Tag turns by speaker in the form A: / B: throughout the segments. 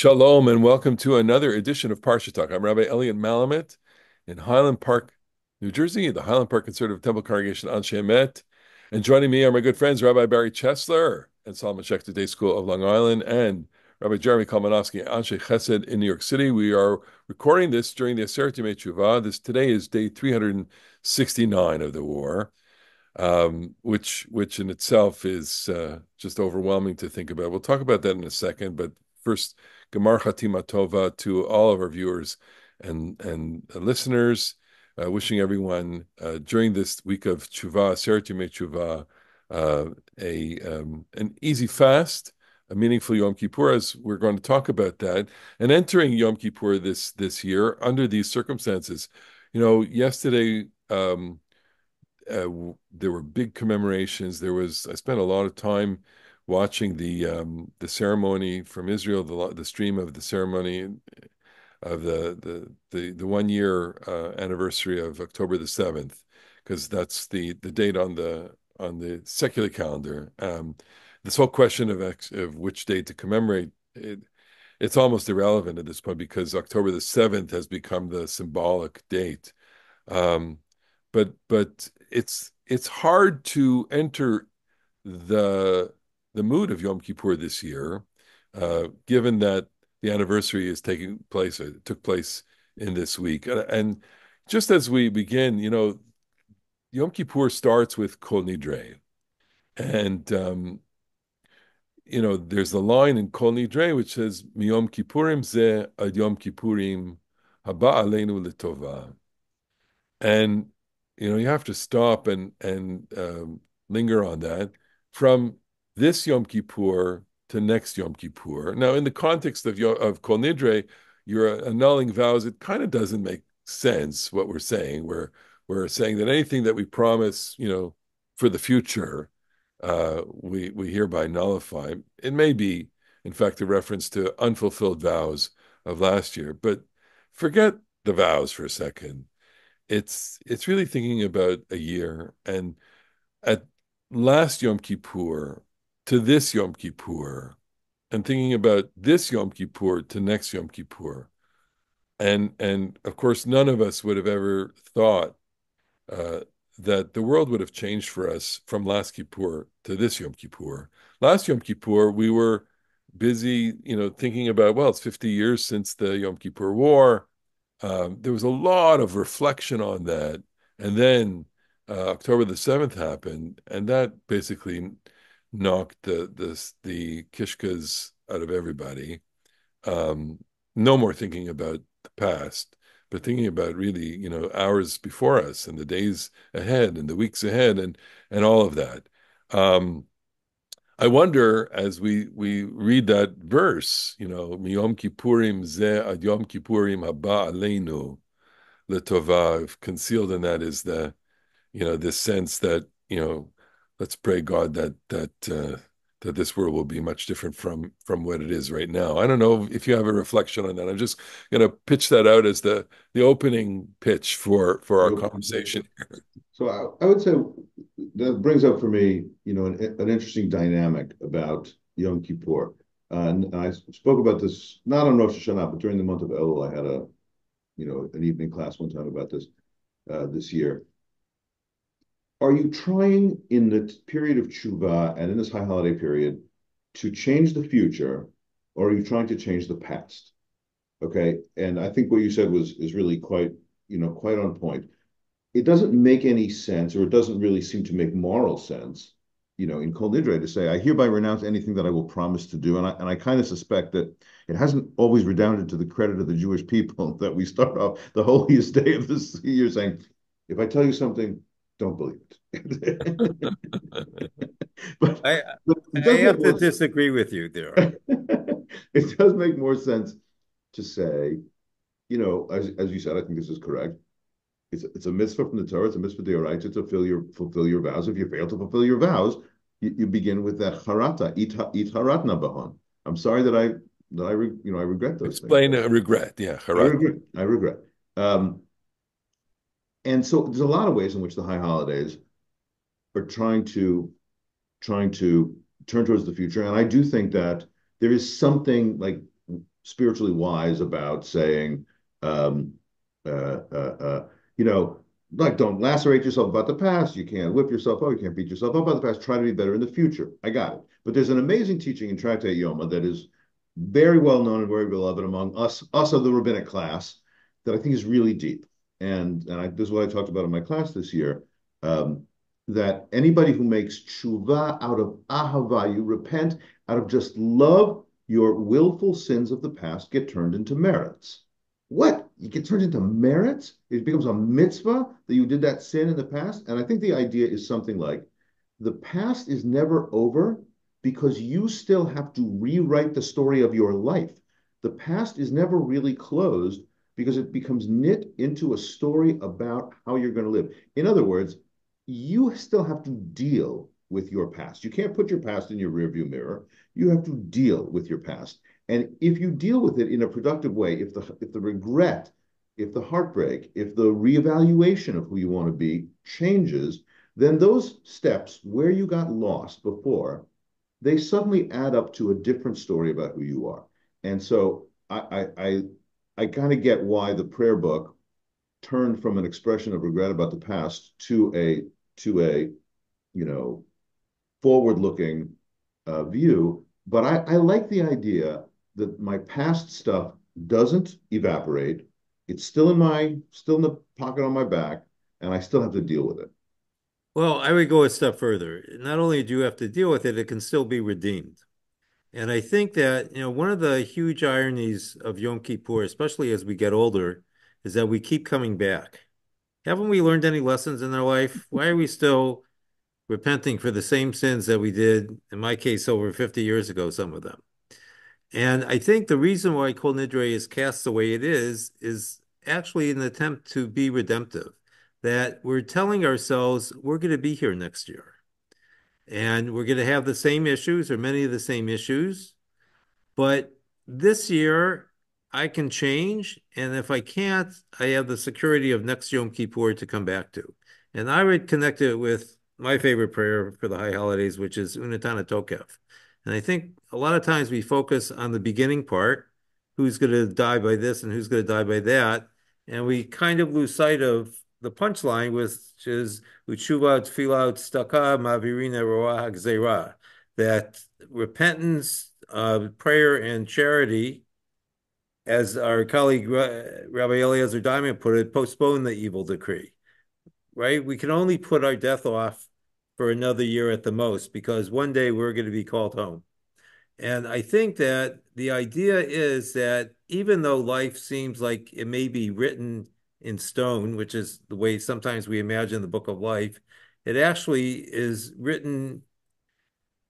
A: Shalom and welcome to another edition of Parsha Talk. I'm Rabbi Elliot Malamet in Highland Park, New Jersey, the Highland Park Conservative Temple Congregation Anshe Emet. And joining me are my good friends, Rabbi Barry Chesler and Solomon Schechter Day School of Long Island, and Rabbi Jeremy Kalmanofsky, Anshe Chesed in New York City. We are recording this during the Aseret Yemei Tshuva. This today is day 369 of the war, um, which which in itself is uh, just overwhelming to think about. We'll talk about that in a second, but first Gemar Chatima Tova to all of our viewers and and listeners. Uh, wishing everyone uh, during this week of Tshuva, Aseret Yemei Tshuva, uh, a um, an easy fast, a meaningful Yom Kippur, as we're going to talk about that, and entering Yom Kippur this this year under these circumstances. You know, yesterday um, uh, there were big commemorations. There was I spent a lot of time watching the um, the ceremony from Israel, the the stream of the ceremony of the the the, the one year uh, anniversary of October the seventh, because that's the the date on the on the secular calendar. Um, this whole question of of which date to commemorate it, it's almost irrelevant at this point because October the seventh has become the symbolic date. Um, but but it's it's hard to enter the the mood of Yom Kippur this year, uh, given that the anniversary is taking place, it took place in this week. And just as we begin, you know, Yom Kippur starts with Kol Nidre. And, um, you know, there's a line in Kol Nidre which says, Yom Kippurim ze ad Yom Kippurim haba aleinu letova. And, you know, you have to stop and, and um, linger on that. From this Yom Kippur to next Yom Kippur. Now, in the context of of Kol Nidre, you're annulling vows. It kind of doesn't make sense what we're saying. We're we're saying that anything that we promise, you know, for the future, uh, we we hereby nullify. It may be, in fact, a reference to unfulfilled vows of last year, but forget the vows for a second. It's it's really thinking about a year and at last Yom Kippur, to this Yom Kippur and thinking about this Yom Kippur to next Yom Kippur. And, and of course, none of us would have ever thought uh, that the world would have changed for us from last Kippur to this Yom Kippur. Last Yom Kippur, we were busy, you know, thinking about, well, it's 50 years since the Yom Kippur War. Um, there was a lot of reflection on that. And then uh, October the 7th happened, and that basically knocked the the the kishkas out of everybody. Um, no more thinking about the past, but thinking about really, you know, hours before us and the days ahead and the weeks ahead and and all of that. Um, I wonder as we we read that verse, you know, Yom Kippurim ze ad Yom Kippurim haba aleinu letova. Concealed in that is the, you know, this sense that you know let's pray God that that uh, that this world will be much different from from what it is right now. I don't know if you have a reflection on that. I'm just going to pitch that out as the the opening pitch for for our conversation.
B: So I, I, would say that brings up for me, you know, an, an interesting dynamic about Yom Kippur. Uh, and I spoke about this not on Rosh Hashanah, but during the month of Elul, I had a, you know, an evening class one time about this uh, this year are you trying in the period of tshuva and in this high holiday period to change the future, or are you trying to change the past? Okay, and I think what you said was is really quite you know quite on point. It doesn't make any sense, or it doesn't really seem to make moral sense, you know, in Kol Nidre to say, I hereby renounce anything that I will promise to do. And I, and I kind of suspect that it hasn't always redounded to the credit of the Jewish people that we start off the holiest day of this year saying, if I tell you something, don't believe it.
C: but I, I have to disagree with you there.
B: it does make more sense to say, you know, as, as you said, I think this is correct. It's, it's a mitzvah from the Torah, it's a mitzvah right to fulfill your fulfill your vows. If you fail to fulfill your vows, you, you begin with that harata, it, it haratna bahon. I'm sorry that I that I re, you know I regret those.
A: Explain things. a regret, yeah.
B: I regret. I regret. Um, and so there's a lot of ways in which the high holidays are trying to trying to turn towards the future and i do think that there is something like spiritually wise about saying, um, uh, uh, uh, you know, like don't lacerate yourself about the past. You can't whip yourself up. You can't beat yourself up about the past. Try to be better in the future. I got it. But there's an amazing teaching in Tractate Yoma that is very well known and very beloved among us, us of the rabbinic class, that I think is really deep. And, and I, this is what I talked about in my class this year. Um, that anybody who makes tshuva out of ahava, you repent out of just love, your willful sins of the past get turned into merits. What? You get turned into merits? It becomes a mitzvah that you did that sin in the past? And I think the idea is something like the past is never over because you still have to rewrite the story of your life. The past is never really closed because it becomes knit into a story about how you're going to live. In other words, you still have to deal with your past. You can't put your past in your rearview mirror. You have to deal with your past. And if you deal with it in a productive way, if the if the regret, if the heartbreak, if the reevaluation of who you want to be changes, then those steps where you got lost before, they suddenly add up to a different story about who you are. And so I I I, I kind of get why the prayer book turned from an expression of regret about the past to a to a you know forward looking uh, view. But I, I like the idea that my past stuff doesn't evaporate. It's still in my still in the pocket on my back and i still have to deal with it.
C: Well i would go a step further. Not only do you have to deal with it it can still be redeemed and i think that you know one of the huge ironies of yom kippur especially as we get older is that we keep coming back haven't we learned any lessons in our life? Why are we still repenting for the same sins that we did, in my case, over 50 years ago, some of them? And I think the reason why Kol Nidre is cast the way it is, is actually an attempt to be redemptive, that we're telling ourselves we're going to be here next year. And we're going to have the same issues or many of the same issues. But this year, I can change, and if I can't, I have the security of next Yom Kippur to come back to. And I would connect it with my favorite prayer for the high holidays, which is Unetana Tokef. And I think a lot of times we focus on the beginning part, who's going to die by this and who's going to die by that, and we kind of lose sight of the punchline, which is Utshuva Tfilah Staka Mavirina Roah Gzeira, that repentance, uh, prayer, and charity as our colleague Rabbi Eliezer Diamond put it, postpone the evil decree. Right? We can only put our death off for another year at the most because one day we're going to be called home. And I think that the idea is that even though life seems like it may be written in stone, which is the way sometimes we imagine the book of life, it actually is written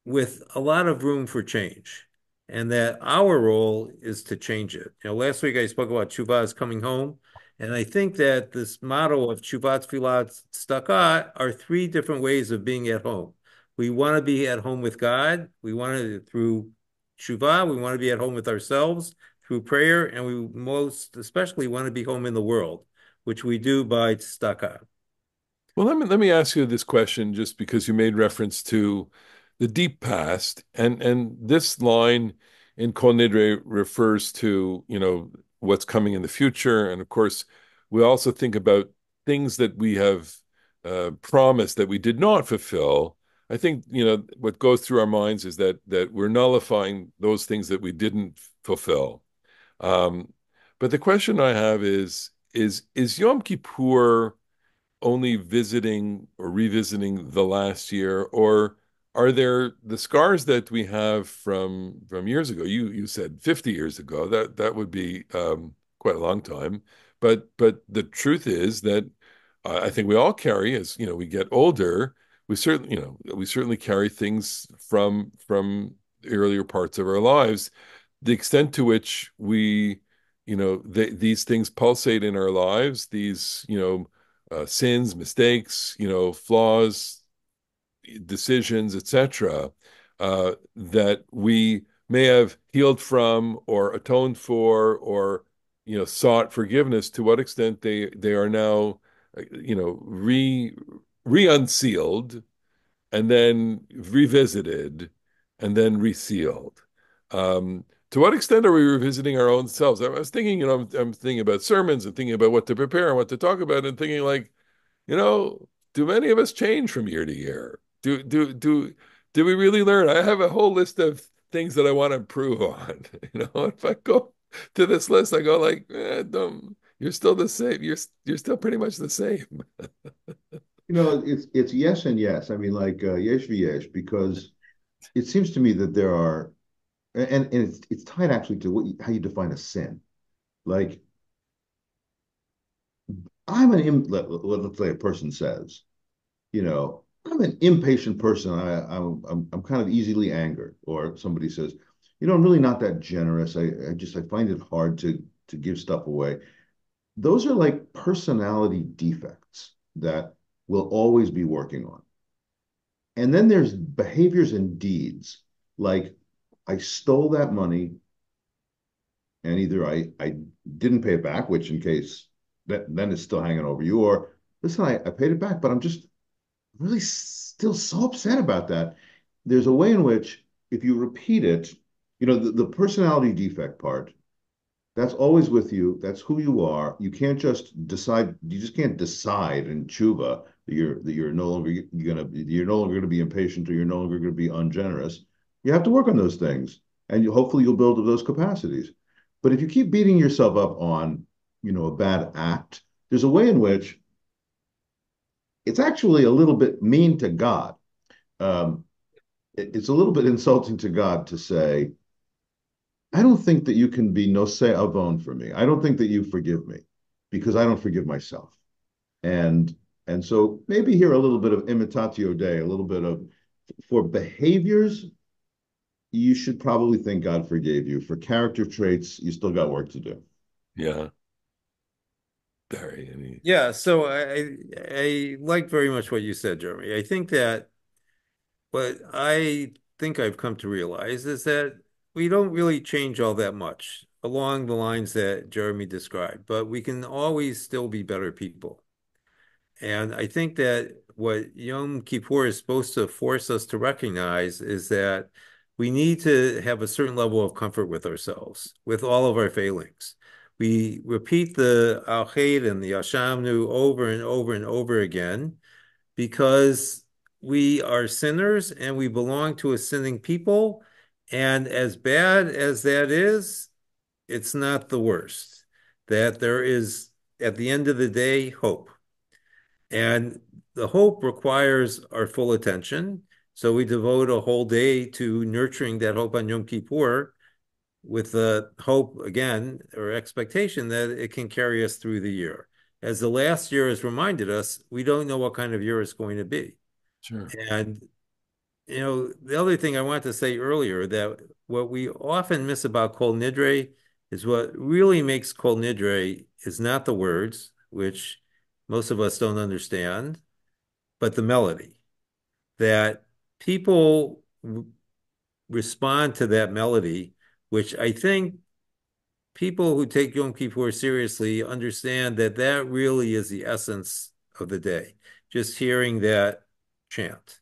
C: with a lot of room for change and that our role is to change it. You know, last week I spoke about Chuvas coming home, and I think that this model of Chuvat Filat Staka are three different ways of being at home. We want to be at home with God. We want to through Shuvah. We want to be at home with ourselves through prayer, and we most especially want to be home in the world, which we do by Tzedaka.
A: Well, let me let me ask you this question, just because you made reference to the deep past, and and this line in Kol Nidre refers to you know what's coming in the future, and of course we also think about things that we have uh, promised that we did not fulfill. I think you know what goes through our minds is that that we're nullifying those things that we didn't fulfill. Um, but the question I have is is is Yom Kippur only visiting or revisiting the last year, or are there the scars that we have from from years ago? You you said 50 years ago. That that would be um, quite a long time. But but the truth is that uh, I think we all carry as you know we get older. We certainly you know we certainly carry things from from earlier parts of our lives. The extent to which we you know these things pulsate in our lives, these you know uh, sins, mistakes, you know flaws, decisions, etc., uh, that we may have healed from or atoned for or you know sought forgiveness to what extent they they are now you know re re-unsealed and then revisited and then resealed um, to what extent are we revisiting our own selves? I was thinking, you know, I'm, I'm thinking about sermons and thinking about what to prepare and what to talk about, and thinking like, you know, do many of us change from year to year? Do do do do we really learn? I have a whole list of things that I want to improve on. You know, if I go to this list, I go like, eh, don't, you're still the same. You're you're still pretty much the same.
B: You know, it's it's yes and yes. I mean, like uh, yesh because it seems to me that there are, and and it's it's tied actually to what you, how you define a sin. Like, I'm an let, let's say a person says, you know, I'm an impatient person. I, I'm, I'm, I'm kind of easily angered. Or somebody says, you know, I'm really not that generous. I, I just, I find it hard to, to give stuff away. Those are like personality defects that we'll always be working on. And then there's behaviors and deeds like I stole that money and either I, I didn't pay it back, which in case that then it's still hanging over you, or listen, I, I paid it back, but I'm just really still so upset about that. There's a way in which if you repeat it, you know, the, the personality defect part, that's always with you. That's who you are. You can't just decide. You just can't decide in tshuva that you're that you're no longer you're gonna you're no longer gonna be impatient or you're no longer gonna be ungenerous. You have to work on those things, and you hopefully you'll build those capacities. But if you keep beating yourself up on you know a bad act, there's a way in which it's actually a little bit mean to God. Um, it, it's a little bit insulting to God to say, I don't think that you can be no se avon for me. I don't think that you forgive me because I don't forgive myself. And and so maybe here a little bit of imitatio Dei, a little bit of for behaviors, you should probably think God forgave you. For character traits, you still got work to do.
A: Yeah. Barry, any...
C: Yeah, so I I like very much what you said, Jeremy. I think that what I think I've come to realize is that we don't really change all that much along the lines that Jeremy described, but we can always still be better people. And I think that what Yom Kippur is supposed to force us to recognize is that we need to have a certain level of comfort with ourselves, with all of our failings we repeat the Al and the Ashamnu over and over and over again because we are sinners and we belong to a sinning people. And as bad as that is, it's not the worst. That there is, at the end of the day, hope. And the hope requires our full attention. So we devote a whole day to nurturing that hope on Yom Kippur with the hope again or expectation that it can carry us through the year. As the last year has reminded us, we don't know what kind of year it's going to be.
A: Sure.
C: And you know, the other thing I wanted to say earlier that what we often miss about Kol Nidre is what really makes Kol Nidre is not the words, which most of us don't understand, but the melody. That people respond to that melody which I think people who take Yom Kippur seriously understand that that really is the essence of the day. Just hearing that chant.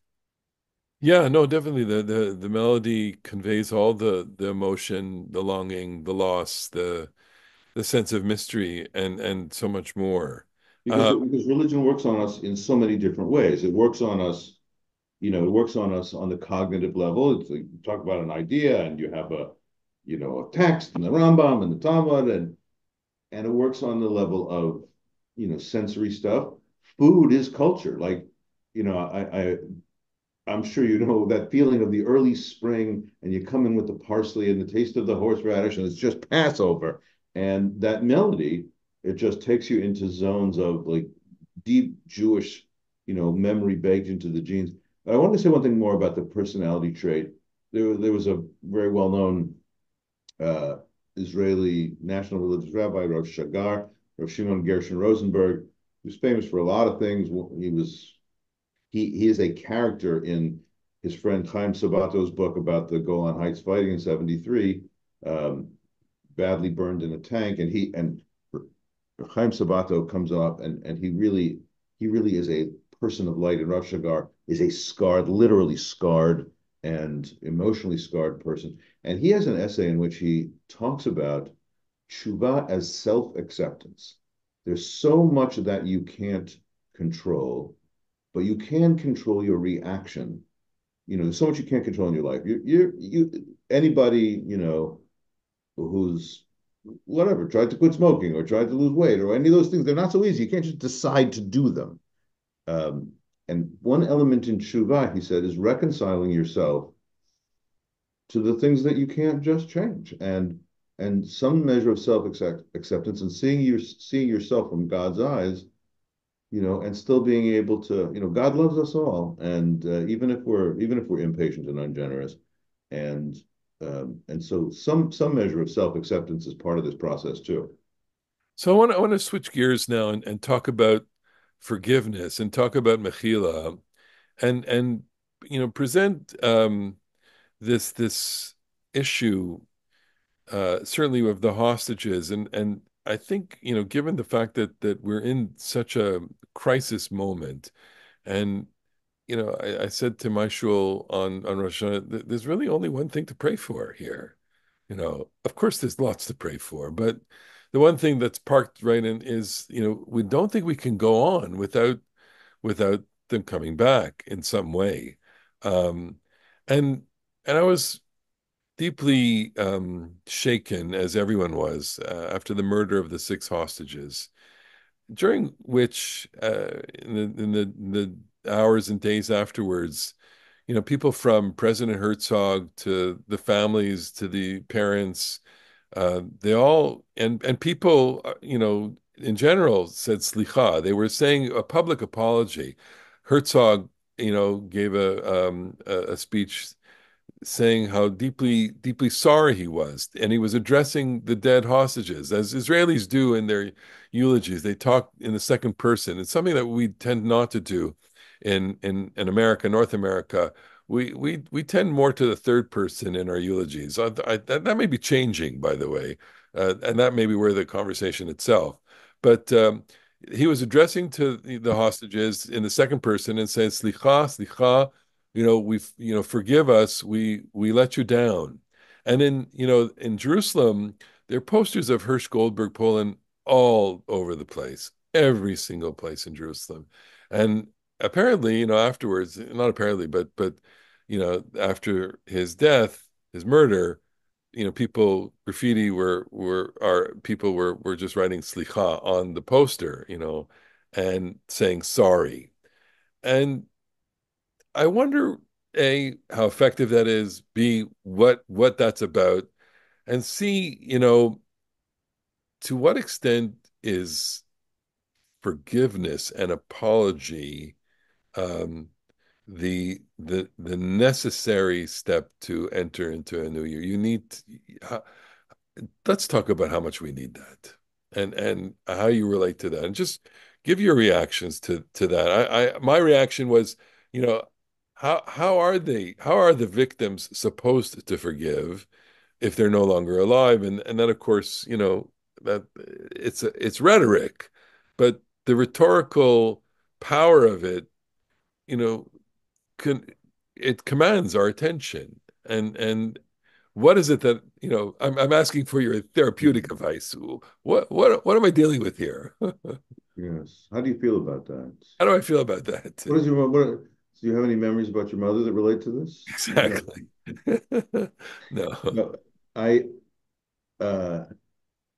A: Yeah, no, definitely. The the the melody conveys all the the emotion, the longing, the loss, the the sense of mystery, and and so much more.
B: Because, uh, because religion works on us in so many different ways. It works on us, you know, it works on us on the cognitive level. It's like you talk about an idea, and you have a you know, a text and the Rambam and the Talmud, and and it works on the level of you know sensory stuff. Food is culture. Like, you know, I, I I'm sure you know that feeling of the early spring, and you come in with the parsley and the taste of the horseradish, and it's just Passover. And that melody, it just takes you into zones of like deep Jewish, you know, memory baked into the genes. But I want to say one thing more about the personality trait. There, there was a very well known uh, Israeli national religious rabbi, Rav Shagar, Rav Shimon Gershon Rosenberg, who's famous for a lot of things. He was he he is a character in his friend Chaim Sabato's book about the Golan Heights fighting in '73, um, badly burned in a tank, and he and Chaim Sabato comes up and and he really he really is a person of light, and Rav Shagar is a scarred, literally scarred and emotionally scarred person. And he has an essay in which he talks about tshuva as self acceptance. There's so much that you can't control, but you can control your reaction. You know, there's so much you can't control in your life. You, you, you, anybody, you know, who's whatever, tried to quit smoking or tried to lose weight or any of those things, they're not so easy. You can't just decide to do them. Um, and one element in tshuva, he said, is reconciling yourself to the things that you can't just change, and and some measure of self acceptance and seeing you seeing yourself from God's eyes, you know, and still being able to, you know, God loves us all, and uh, even if we're even if we're impatient and ungenerous, and um, and so some some measure of self acceptance is part of this process too.
A: So I want to, I want to switch gears now and, and talk about forgiveness and talk about mechila, and and you know present um, this this issue uh, certainly of the hostages. And and I think you know given the fact that that we're in such a crisis moment and you know I, I said to my shul on on Rosh Hashanah, there's really only one thing to pray for here. You know of course there's lots to pray for but the one thing that's parked right in is you know we don't think we can go on without without them coming back in some way. Um, and and I was deeply um, shaken as everyone was uh, after the murder of the six hostages during which uh, in the in the, in the hours and days afterwards you know people from President Herzog to the families to the parents uh, they all and and people, uh, you know, in general said slicha. They were saying a public apology. Herzog, you know, gave a um, a, a speech saying how deeply deeply sorry he was, and he was addressing the dead hostages, as Israelis do in their eulogies. They talk in the second person. It's something that we tend not to do in in in America, North America we we we tend more to the third person in our eulogies. I, I, that, may be changing, by the way, uh, and that may be where the conversation itself. But um, he was addressing to the hostages in the second person and said, "Slicha, slicha, you know, we you know, forgive us. We we let you down." And in you know, in Jerusalem, there are posters of Hersh Goldberg-Polin all over the place, every single place in Jerusalem, and apparently, you know, afterwards, not apparently, but but you know, after his death, his murder, you know, people graffiti were were are people were were just writing slicha on the poster, you know, and saying sorry. And I wonder a how effective that is, b what what that's about, and c you know to what extent is forgiveness and apology um, the the the necessary step to enter into a new year. You need. To, let's talk about how much we need that, and and how you relate to that, and just give your reactions to to that. I, I my reaction was, you know, how how are they? How are the victims supposed to forgive if they're no longer alive? And and then of course, you know that it's it's rhetoric, but the rhetorical power of it, you know, can it commands our attention. And and what is it that you know i'm, I'm asking for your therapeutic advice what what what am i dealing with here?
B: Yes. How do you feel about that?
A: How do i feel about that?
B: What is your what do you have any memories about your mother that relate to this?
A: Exactly. No. no
B: i uh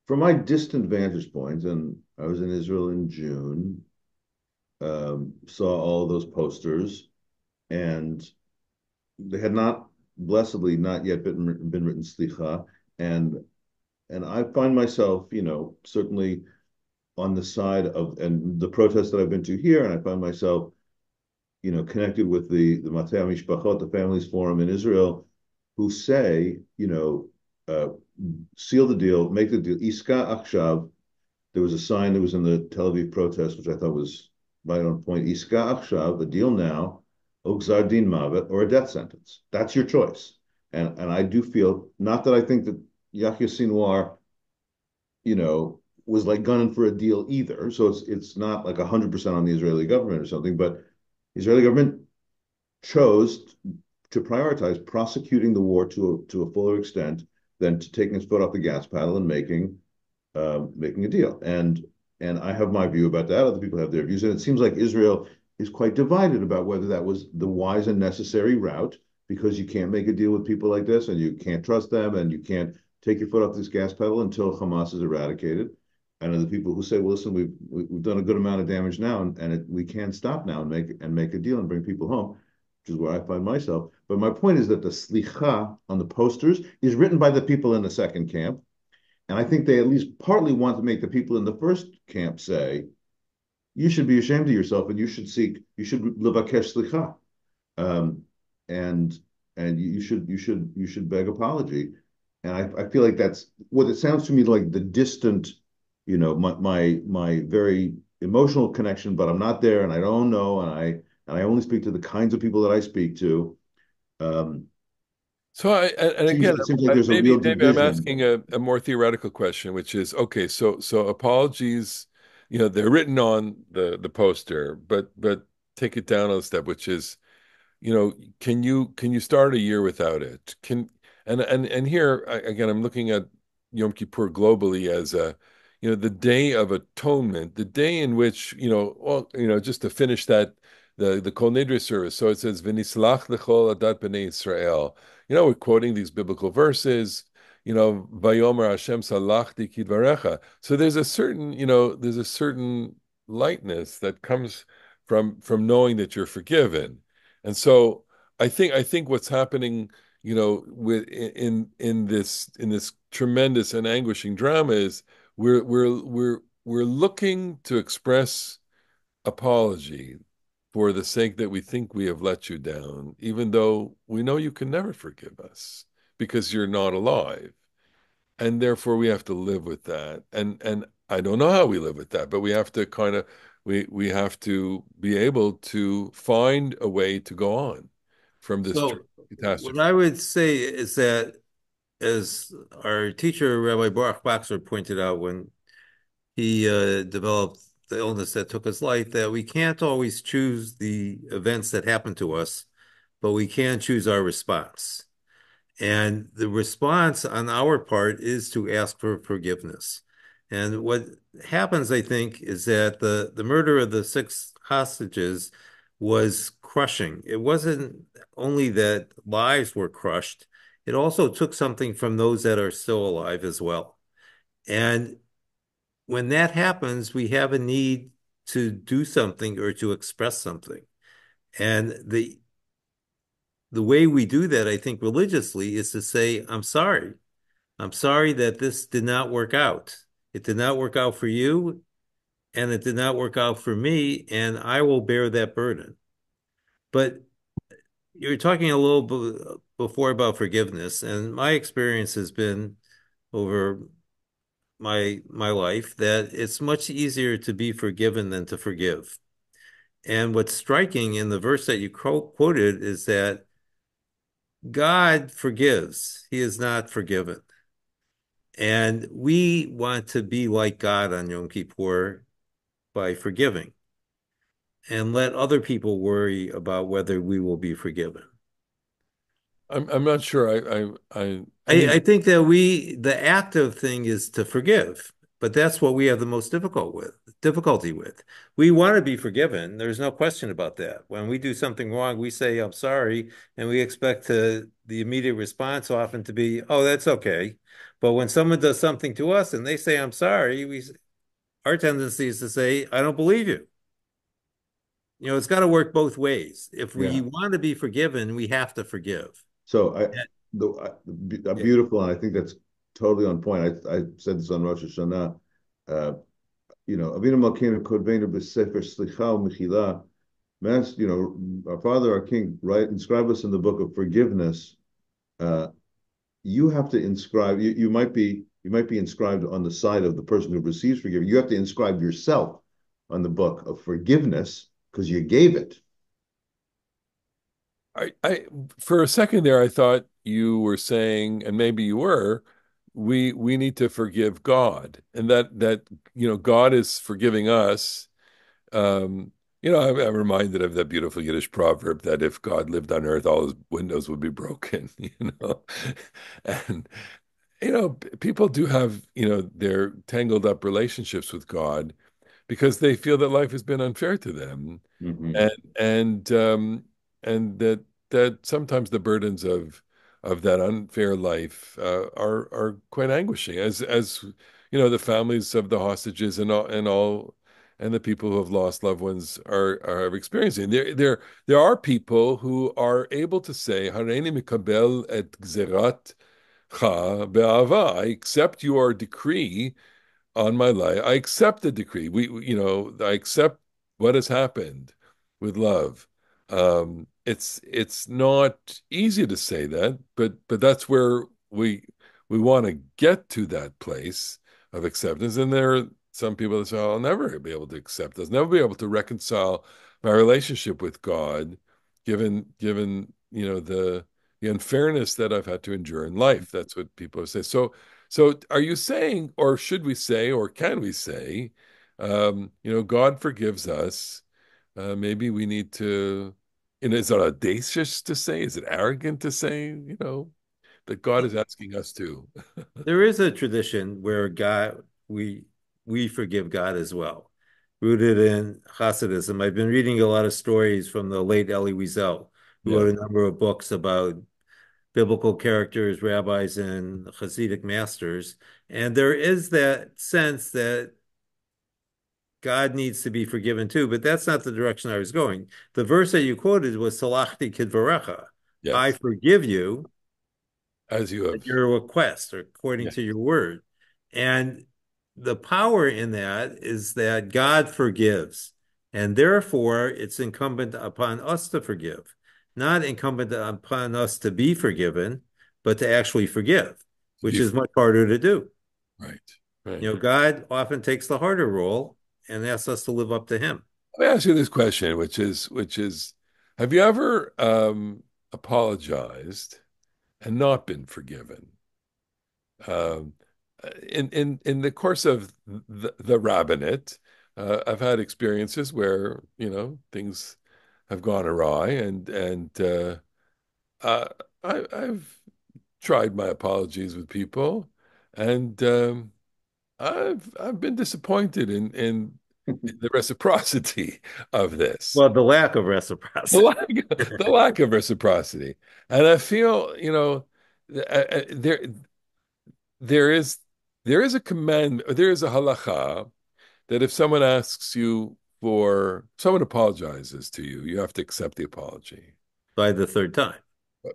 B: from my distant vantage point and i was in israel in june um, saw all those posters and they had not blessedly not yet been been written slicha, and and I find myself, you know, certainly on the side of and the protests that I've been to here, and I find myself, you know, connected with the the Matei Mishpachot, the Families Forum in Israel, who say, you know, uh, seal the deal, make the deal. Iska Akshav. There was a sign that was in the Tel Aviv protest, which I thought was on point. Iska Akshav, a deal now Ogzardin Mavet, or a death sentence. That's your choice. And and I do feel not that I think that Yahya Sinwar, you know, was like gunning for a deal either. So it's it's not like hundred percent on the Israeli government or something, but Israeli government chose to prioritize prosecuting the war to a, to a fuller extent than to taking his foot off the gas pedal and making uh, making a deal. And and I have my view about that. Other people have their views, and it seems like Israel is quite divided about whether that was the wise and necessary route because you can't make a deal with people like this and you can't trust them and you can't take your foot off this gas pedal until Hamas is eradicated. And the people who say, "Well, listen, we've we've done a good amount of damage now, and, and it, we can't stop now and make and make a deal and bring people home," which is where I find myself. But my point is that the slicha on the posters is written by the people in the second camp, and I think they at least partly want to make the people in the first camp say, "You should be ashamed of yourself, and you should seek, you should levakesh slicha, um, and and you should you should you should beg apology." And I, I feel like that's what it sounds to me like the distant you know my my my very emotional connection, but I'm not there and I don't know and I and I only speak to the kinds of people that I speak to. Um,
A: so I and again,
B: it seems like there's
A: maybe, maybe I'm asking a, a more theoretical question, which is okay. So so apologies, you know, they're written on the the poster, but but take it down a step, which is, you know, can you can you start a year without it? Can and and and here again, I'm looking at Yom Kippur globally as a you know, the day of atonement, the day in which, you know, well, you know, just to finish that, the the Kol Nidre service. So it says, "V'nislach lechol adat b'nei Israel." You know, we're quoting these biblical verses. You know, "Vayomer Hashem salachti kidvarecha." So there's a certain, you know, there's a certain lightness that comes from from knowing that you're forgiven, and so I think I think what's happening, you know, with in in this in this tremendous and anguishing drama is we're we're we're we're looking to express apology for the sake that we think we have let you down, even though we know you can never forgive us because you're not alive. And therefore we have to live with that. And and I don't know how we live with that, but we have to kind of we we have to be able to find a way to go on from this
C: So
A: catastrophe.
C: what I would say is that as our teacher, Rabbi Baruch Bokser, pointed out when he uh, developed the illness that took his life, that we can't always choose the events that happen to us, but we can choose our response. And the response on our part is to ask for forgiveness. And what happens, I think, is that the, the murder of the six hostages was crushing. It wasn't only that lives were crushed, it also took something from those that are still alive as well. And when that happens, we have a need to do something or to express something. And the the way we do that, I think, religiously is to say, I'm sorry. I'm sorry that this did not work out. It did not work out for you, and it did not work out for me, and I will bear that burden. But you're talking a little before about forgiveness, and my experience has been over my my life that it's much easier to be forgiven than to forgive. And what's striking in the verse that you quoted is that God forgives, He is not forgiven. And we want to be like God on Yom Kippur by forgiving and let other people worry about whether we will be forgiven.
A: I'm I'm not sure. I I I,
C: I, I think that we the active thing is to forgive, but that's what we have the most difficult with difficulty with. We want to be forgiven. There's no question about that. When we do something wrong, we say I'm sorry, and we expect to the immediate response often to be, "Oh, that's okay." But when someone does something to us and they say I'm sorry, we our tendency is to say, "I don't believe you." You know, it's got to work both ways. If we
B: Yeah.
C: want to be forgiven, we have to forgive.
B: So I,
C: Yeah.
B: the, uh,
C: Yeah.
B: beautiful, and I think that's totally on point. I, I said this on Rosh Hashanah. Uh, you know, Avinu Malkeinu Kodveinu b'Sefer Slicha u'Mechila. Mas, you know, our Father, our King, right? Inscribe us in the book of forgiveness. Uh, you have to inscribe. You, you might be you might be inscribed on the side of the person who receives forgiveness. You have to inscribe yourself on the book of forgiveness because you gave it.
A: I, I for a second there, I thought you were saying, and maybe you were, we we need to forgive God, and that that you know God is forgiving us, um, You know, I'm, I'm reminded of that beautiful Yiddish proverb that if God lived on earth, all his windows would be broken, you know. And, you know, people do have, you know, their tangled up relationships with God because they feel that life has been unfair to them.
B: hmm
A: And and um and that that sometimes the burdens of of that unfair life uh, are are quite anguishing as as you know the families of the hostages and all and all and the people who have lost loved ones are are experiencing. There there there are people who are able to say, "Hareini mikabel et gzerat cha be'ava." I accept your decree on my life. I accept the decree. We, we- you know, I accept what has happened with love. Um, it's it's not easy to say that, but but that's where we we want to get to that place of acceptance. And there are some people that say, "I'll never be able to accept this, never be able to reconcile my relationship with God, given given you know the the unfairness that I've had to endure in life." That's what people say. So so are you saying, or should we say, or can we say, um, you know, God forgives us. Uh, maybe we need to, and is it audacious to say? Is it arrogant to say, you know, that God is asking us to?
C: There is a tradition where God we we forgive God as well, rooted in Hasidism. I've been reading a lot of stories from the late Elie Wiesel, who
A: Yeah.
C: wrote a number of books about biblical characters, rabbis, and Hasidic masters. And there is that sense that God needs to be forgiven too, but that's not the direction I was going. The verse that you quoted was Salachti Kidvarecha. I forgive you
A: As you
C: at
A: have.
C: your request or according
A: Yeah.
C: to your word. And the power in that is that God forgives. And therefore, it's incumbent upon us to forgive, not incumbent upon us to be forgiven, but to actually forgive, which is much harder to do.
A: right. Right.
C: You know, God often takes the harder role and asks us to live up to him.
A: Let me ask you this question, which is, which is, have you ever um, apologized and not been forgiven? Um, in in in the course of the, the rabbinate, uh, I've had experiences where you know things have gone awry, and and uh, uh, I, I've tried my apologies with people, and um, I've I've been disappointed in in the reciprocity of this,
C: Well, the lack of
A: the
C: reciprocity.
A: lack the lack of reciprocity, and I feel you know uh, uh, there there is there is a command, there is a halacha that if someone asks you for someone apologizes to you, you have to accept the apology
C: by the third time.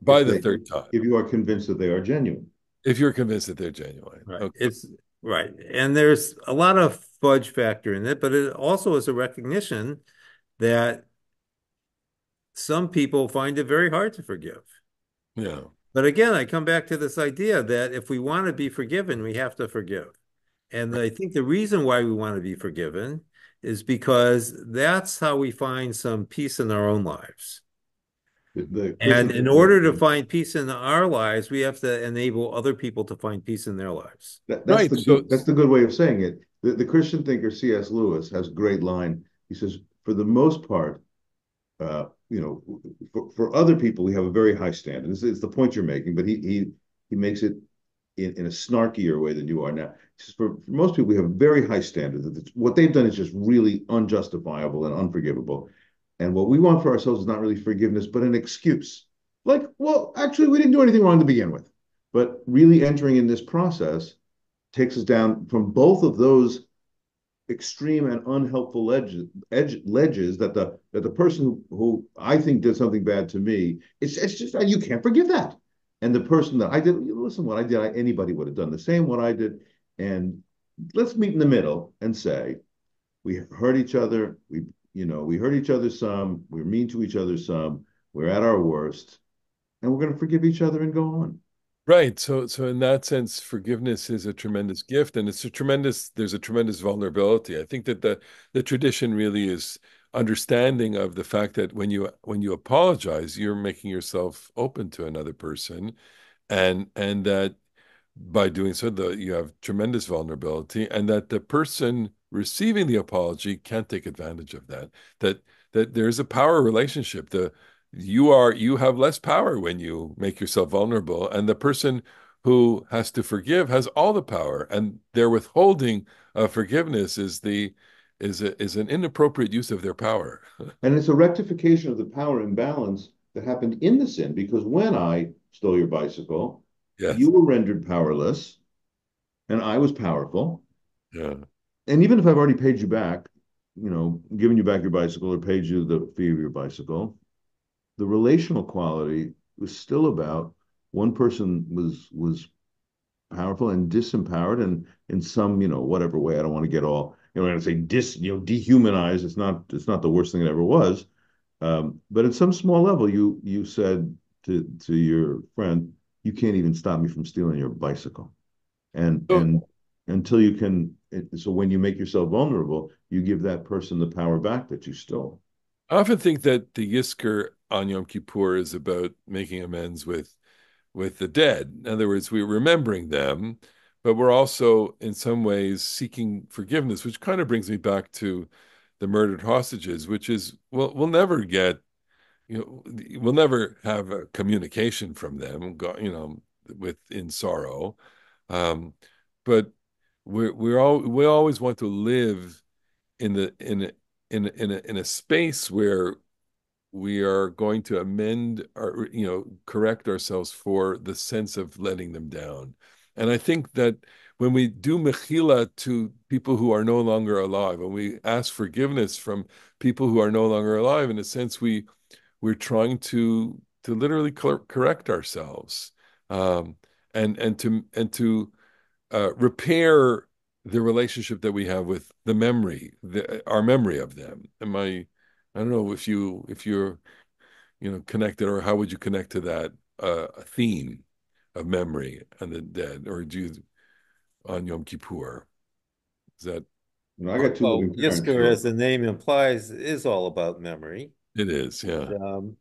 A: by
B: If
A: the
B: they,
A: third time
B: if you are convinced that they are genuine.
A: if you're convinced that they're genuine.
C: Right.
A: Okay.
C: It's right. And there's a lot of fudge factor in it, but it also is a recognition that some people find it very hard to forgive.
A: Yeah.
C: But again, I come back to this idea that if we want to be forgiven, we have to forgive. And I think the reason why we want to be forgiven is because that's how we find some peace in our own lives.
B: The, the
C: And in order to find peace in our lives, we have to enable other people to find peace in their lives.
B: That, that's
A: Right,
B: the
A: so-
B: that's the good way of saying it. The, the Christian thinker C.S. Lewis has a great line. He says, "For the most part, uh, you know, for, for other people, we have a very high standard. It's, is the point you're making, but he he he makes it in, in a snarkier way than you are now. He says, for, for most people, we have a very high standard. That it's- what they've done is just really unjustifiable and unforgivable. And what we want for ourselves is not really forgiveness, but an excuse. Like, well, actually, we didn't do anything wrong to begin with. But really entering in this process takes us down from both of those extreme and unhelpful ledges, edge, ledges that the that the person who, I think did something bad to me, it's it's just uh, you can't forgive that. And the person that I did, listen, what I did, I, anybody would have done the same what I did. And let's meet in the middle and say, we hurt each other, we you know, we hurt each other some, we're mean to each other some, we're at our worst, and we're gonna forgive each other and go on.
A: Right. So, so in that sense, forgiveness is a tremendous gift, and it's a tremendous. There's a tremendous vulnerability. I think that the the tradition really is understanding of the fact that when you when you apologize, you're making yourself open to another person, and and that by doing so, the you have tremendous vulnerability, and that the person receiving the apology can't take advantage of that. That that there's a power relationship. The you are you have less power when you make yourself vulnerable, and the person who has to forgive has all the power, and their withholding of forgiveness is the is a, is an inappropriate use of their power.
B: and it's a rectification of the power imbalance that happened in the sin because when I stole your bicycle, yes. you were rendered powerless and I was powerful.
A: Yeah.
B: And even if I've already paid you back, you know, given you back your bicycle or paid you the fee of your bicycle, the relational quality was still about one person was was powerful and disempowered and in some, you know, whatever way, I don't want to get all, you know, I say dis, you know, dehumanized, it's not it's not the worst thing it ever was. Um, but at some small level, you you said to to your friend, you can't even stop me from stealing your bicycle. And oh. and until you can so when you make yourself vulnerable, you give that person the power back that you stole.
A: I often think that the Yizkor on Yom Kippur is about making amends with with the dead. In other words, we're remembering them, but we're also in some ways seeking forgiveness, which kind of brings me back to the murdered hostages, which is we'll we'll never get, you know, we'll never have a communication from them, you know, with in sorrow, um, but we're we're all we always want to live in the in in a, in a, in a space where we are going to amend our you know correct ourselves for the sense of letting them down. And i think that when we do mechila to people who are no longer alive, when we ask forgiveness from people who are no longer alive, in a sense, we we're trying to to literally correct ourselves um, and and to and to uh, repair the relationship that we have with the memory, the, our memory of them. Am I? I don't know if you if you're you know connected or how would you connect to that uh, theme of memory and the dead, or do you on Yom Kippur. Is that?
B: No, I got two. Well,
C: Yizkor, as the name implies, is all about memory.
A: It is, yeah. And,
C: um,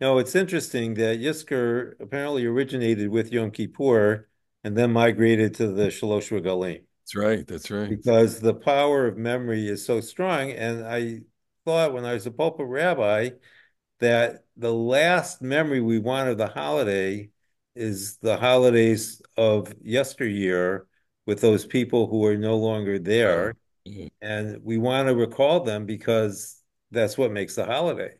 C: no, it's interesting that Yizkor apparently originated with Yom Kippur and then migrated to the Shalosh Regalim.
A: That's right. That's right.
C: Because the power of memory is so strong. And I thought when I was a pulpit rabbi that the last memory we want of the holiday is the holidays of yesteryear with those people who are no longer there. Mm-hmm. And we want to recall them because that's what makes the holiday.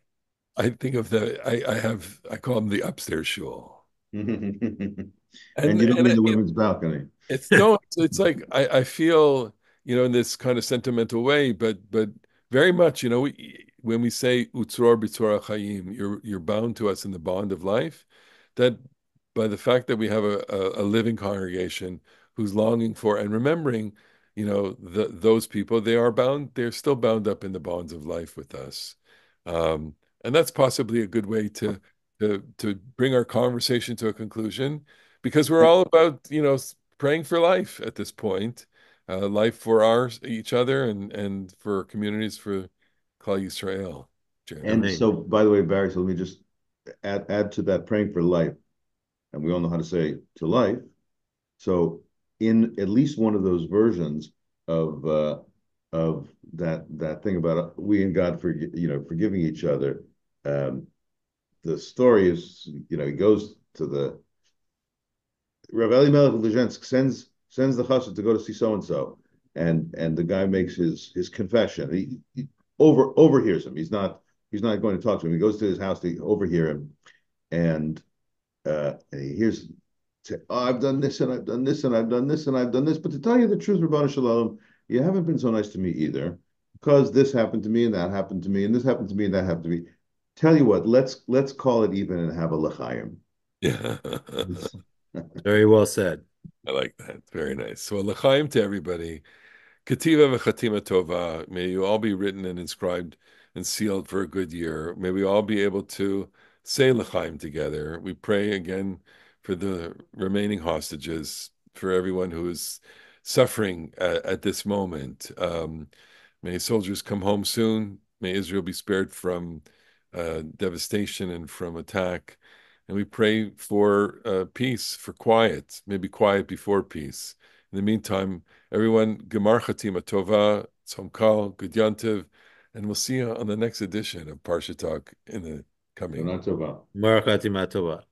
A: I think of the, I, I have, I call them the upstairs shul.
B: and, and, you don't mean the women's it, balcony.
A: It's no, it's, it's like, I, I feel, you know, in this kind of sentimental way, but, but very much, you know, we, when we say utzror b'tzor chayim, you're, you're bound to us in the bond of life, that by the fact that we have a, a, a living congregation who's longing for and remembering, you know, the, those people, they are bound, they're still bound up in the bonds of life with us. Um, and that's possibly a good way to, to, to bring our conversation to a conclusion because we're all about, you know, praying for life at this point, uh, life for our, each other and, and for communities for call Klal Yisrael.
B: And so, by the way, Barry, so let me just add, add to that praying for life. And we all know how to say to life. So in at least one of those versions of uh, of that that thing about uh, we and God for you know forgiving each other. Um, the story is you know he goes to the Rav Elimelech Lezhensk sends sends the chassid to go to see so and so, and and the guy makes his his confession. He, he over overhears him. He's not he's not going to talk to him. He goes to his house to overhear him, and uh, and he hears say, oh, I've done this and I've done this and I've done this and I've done this. But to tell you the truth, Ribbono Shel Olam, you haven't been so nice to me either, because this happened to me and that happened to me and this happened to me and that happened to me. Tell you what, let's let's call it even and have a l'chaim.
A: Yeah.
C: Very well said.
A: I like that. Very nice. So l'chaim to everybody. K'tiva v'chatima tova. May you all be written and inscribed and sealed for a good year. May we all be able to say l'chaim together. We pray again for the remaining hostages, for everyone who is suffering at, at this moment. Um, may soldiers come home soon. May Israel be spared from uh, devastation and from attack. And we pray for uh, peace, for quiet, maybe quiet before peace. In the meantime, everyone, Gemar Chatima Tova, Tzom Kal, Good Yantiv, and we'll see you on the next edition of Parsha Talk in the coming.
B: Shana Tova.
C: Baruch Atim Tova.